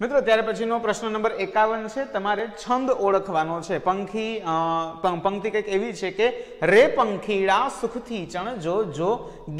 મિત્રો, ત્યાર પછીનો પ્રશ્ન નંબર એકાવન છે. તમારે છંદ ઓળખવાનો છે. પંખી પંક્તિ કંઈક એવી છે કે, રે પંખીડા સુખથી ચણજો જો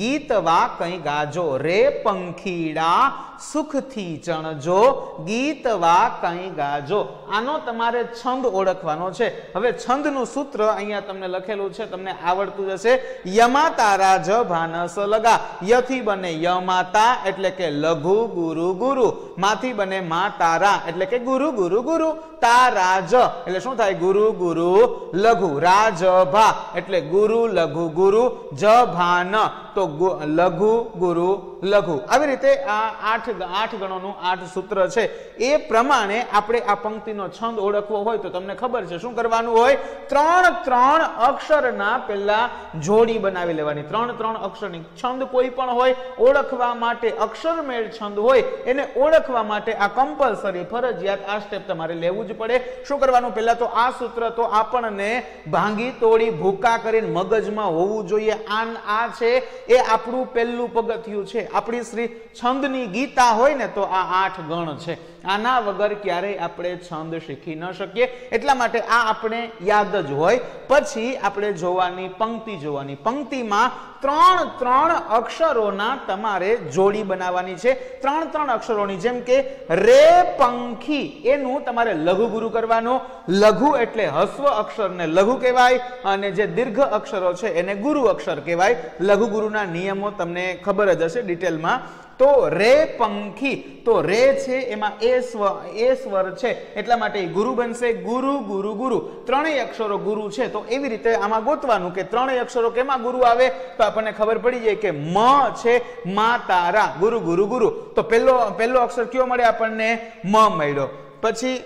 ગીત વા કંઈ ગાજો. રે પંખીડા સુખથી ચણજો ગીતવા કંઈ ગાજો. આનો તમારે છંદ ઓળખવાનો છે. હવે છંદનું સૂત્ર અહીંયા તમને લખેલું છે. તમને આવડતું જશે યમા તારા જ ભાનસ લગા. યથી બને યમાતા એટલે કે લઘુ ગુરુ ગુરુ. માંથી બને મા તારા, એટલે કે ગુરુ ગુરુ ગુરુ તારા જ એટલે શું થાય? ગુરુ ગુરુ, લઘુ, રાજ, ભા. એટલે ગુરુ, લઘુ, ગુરુ, જ, ભાન. તો લઘુ ગુરુ લઘુ. આવી રીતે આ આઠ આઠ ગણોનું આઠ સૂત્ર છે. એ પ્રમાણે આપણે આ પંક્તિનો છંદ ઓળખવો હોય તો તમને ખબર છે. શું કરવાનું હોય? ત્રણ ત્રણ અક્ષરના પહેલા જોડી બનાવી લેવાની. ત્રણ ત્રણ અક્ષરની છંદ કોઈ પણ હોય, ઓળખવા માટે અક્ષરમેળ છંદ હોય, એને ઓળખવા માટે આ કમ્પલસરી ફરજિયાત આ સ્ટેપ તમારે લેવું જ પડે. શું કરવાનું? પહેલા તો આ સૂત્ર તો આપણને ભાંગી તોડી ભૂકા કરીને મગજમાં હોવું જોઈએ. આન આ છે. એ આપણું પહેલું પગથિયું છે. આપણી શ્રી છંદની ગીતા હોય ને તો આ આઠ ગણ છે. આના વગર ક્યારેય આપણે છંદ શીખી ન શકીએ. એટલા માટે આ આપણે યાદ જ હોય. પછી આપણે જોવાની પંક્તિ જોવાની. પંક્તિમાં ત્રણ ત્રણ અક્ષરોના તમારે જોડી બનાવવાની છે. ત્રણ ત્રણ અક્ષરોની જેમ કે રે પંખી, એનું તમારે લઘુ ગુરુ કરવાનું. લઘુ એટલે હસ્વ અક્ષરને લઘુ કહેવાય અને જે દીર્ઘ અક્ષરો છે એને ગુરુ અક્ષર કહેવાય. લઘુ ગુરુના નિયમો તમને ખબર જ હશે ડિટેલમાં. તો રે પંખી, તો રે છે એમાં એ સ્વર એ સ્વર છે. એટલા માટે ગુરુ બનશે ગુરુ ગુરુ ગુરુ. ત્રણેય અક્ષરો ગુરુ છે. તો એવી રીતે આમાં ગોતવાનું કે ત્રણેય અક્ષરો કેમાં ગુરુ આવે? તો આપણને ખબર પડી જાય કે મ છે મા તારા ગુરુ ગુરુ ગુરુ. તો પહેલો પહેલો અક્ષર કયો મળે આપણને? મ મળ્યો. પછી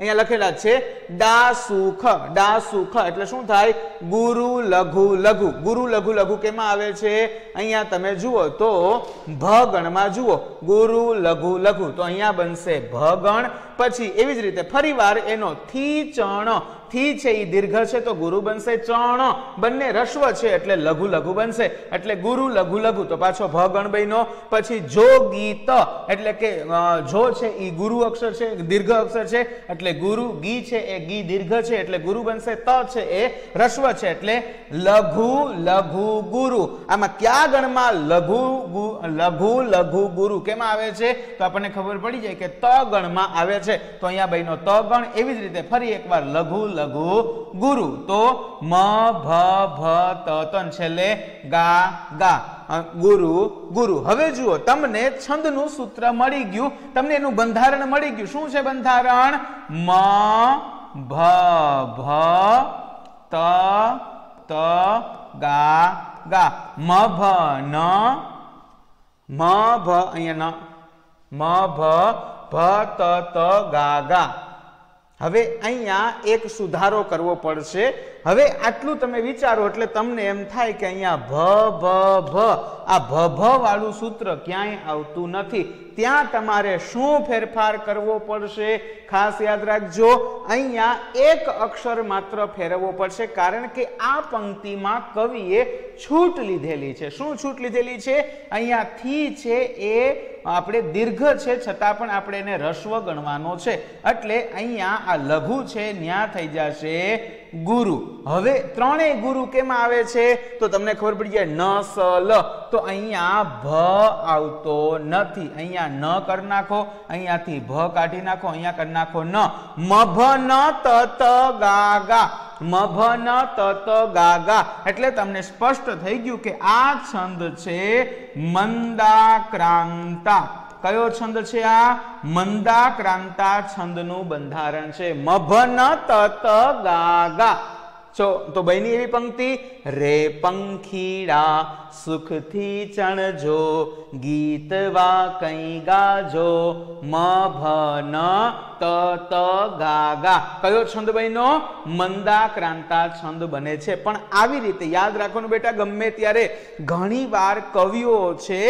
અહીંયા લખેલા છે ડા સુખ ડા સુખ એટલે શું થાય? ગુરુ લઘુ લઘુ. ગુરુ લઘુ લઘુ કેમાં આવે છે? અહીંયા તમે જુઓ તો ભગણમાં જુઓ. ગુરુ લઘુ લઘુ. તો અહીંયા બનશે ભગણ. પછી એવી જ રીતે ફરીવાર એનો થી ચણ થી છે એ દીર્ઘ છે તો ગુરુ બનશે ચણ. બંને રસ્વ છે એટલે લઘુ લઘુ બનશે. એટલે ગુરુ લઘુ લઘુ. તો પાછો ભ ગણ બન્યો પછી જો ગીત. એટલે કે જો છે એ ગુરુ અક્ષર છે, દીર્ઘ અક્ષર છે. એટલે ગુરુ ગી છે એ ગી દીર્ઘ છે. એટલે ગુરુ બનશે ત છે એ રસ્વ છે. એટલે લઘુ લઘુ ગુરુ. આમાં કયા ગણમાં લઘુ લઘુ લઘુ ગુરુ કેમાં આવે છે? તો આપણને ખબર પડી જાય કે ત ગણમાં આવે છે. તો અહીંયા બન્યો ત ગણ એવી જ રીતે ફરી એકવાર લઘુ લઘુ ગુરુ. તો મ, ભ ભ, ત તન છેલ્લે ગા ગા. ગુરુ ગુરુ. હવે જુઓ, તમને છંદનું સૂત્ર મળી ગયું. તમને એનું બંધારણ મળી ગયું. શું છે બંધારણ? મ, ભ ભ, ત ત, ગા ગા. મ, ભ, ન, મ, ભ, અહીંયા ન. મ, ભ ભ, ત ત, ગા ગા. હવે અહીંયા એક સુધારો કરવો પડશે. હવે આટલું તમે વિચારો એટલે તમને એમ થાય કે અહીંયા ભ ભ ભ. આ ભ ભ વાળું સૂત્ર ક્યાંય આવતું નથી. ત્યાં તમારે શું ફેરફાર કરવો પડશે? ખાસ યાદ રાખજો, અહીંયા એક અક્ષર માત્ર ફેરવવો પડશે કારણ કે આ પંક્તિમાં કવિએ છૂટ લીધેલી છે. શું છૂટ લીધેલી છે? અહીંયા થી છે એ આપણે દીર્ઘ છે, છતાં પણ આપણે એને રસ્વ ગણવાનો છે. એટલે અહીંયા આ લઘુ છે, ન્યા થઈ જશે ગુરુ. હવે ત્રણેય ગુરુ કેમાં આવે છે? તો તમને ખબર પડી જાય, ન, સ, લ. તો અહીંયા ભ આવતો નથી. અહીંયા ન કરી નાખો, અહીંયાથી ભ કાઢી નાખો, અહીંયા કરી નાખો ન. મ ભ ન ત ત, ગા ગા. મ તત ન ત ત ગા ગા એટલે તમને સ્પષ્ટ થઈ ગયું કે આ છંદ છે મંદાક્રાંતા. કયો છંદ છે આ? મંદાક્રાંતા છંદનું બંધારણ છે. મભન તત ત ચો તો બહેની એવી પંક્તિ, રે પંખીડા, સુખથી ચણજો ગીતવા કઈ ગાજો મ ભ ન ત ત ગા ગા કયો છંદ બહેનો મંદાક્રાંતા છંદ બને છે. પણ આવી રીતે યાદ રાખવાનું બેટા, ગમે ત્યારે ઘણી વાર કવિઓ છે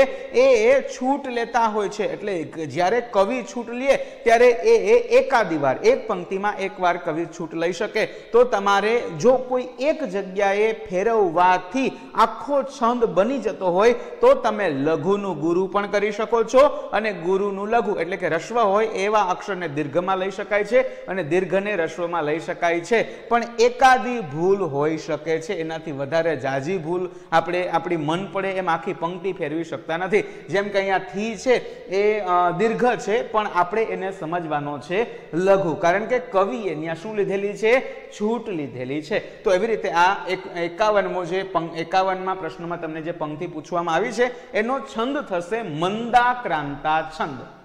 એ છૂટ લેતા હોય છે. એટલે જ્યારે કવિ છૂટ લે, ત્યારે એ એકાદી વાર, એક પંક્તિમાં એક વાર કવિ છૂટ લઈ શકે. તો તમારે જો કોઈ એક જગ્યાએ ફેરવવાથી આખો છંદ બની જતો હોય, તો તમે લઘુનું ગુરુ પણ કરી શકો છો અને ગુરુનું લઘુ, એટલે કે રસ્વ હોય, એવા અક્ષરને દીર્ઘમાં લઈ શકાય છે અને દીર્ઘને રસ્વમાં લઈ શકાય છે. પણ એકાદી ભૂલ હોઈ શકે છે, એનાથી વધારે જાજી ભૂલ આપણે, આપણી મન પડે એમ આખી પંક્તિ ફેરવી શકતા નથી. જેમ કે અહીંયા થી છે, એ દીર્ઘ છે, પણ આપણે એને સમજવાનો છે લઘુ. કારણ કે કવિએ ત્યાં શું લીધેલી છે? છૂટ લીધેલી છે. તો એવી રીતે આ એક એકાવનમો જે એકાવનમાં પ્રશ્નમાં તમને જે પંક્તિ પૂછવામાં આવી છે, એનો છંદ થશે મંદાક્રાંતા છંદ.